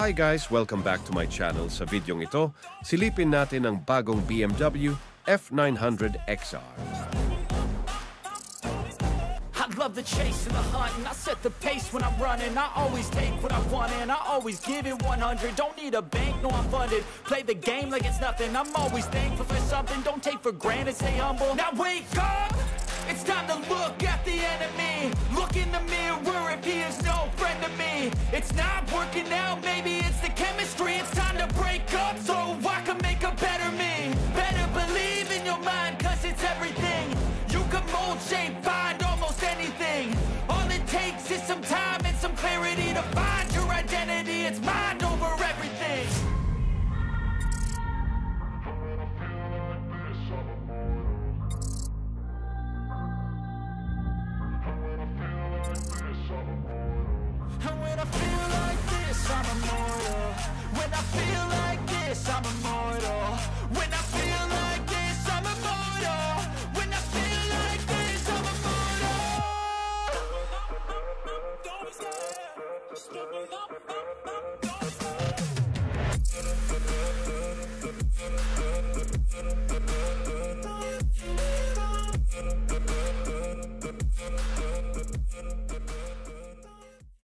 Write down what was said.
Hi guys! Welcome back to my channel. Sa videong ito, silipin natin ang bagong BMW F900 XR. I love the chase and the hunt, and I set the pace when I'm running. I always take what I want, and I always give it 100. Don't need a bank, no, I'm funded. Play the game like it's nothing. I'm always thankful for something. Don't take for granted, stay humble. Now wake up! It's time to look at the enemy. Look in the mirror It's not working out, maybe I'm immortal. When I feel like this, I'm immortal.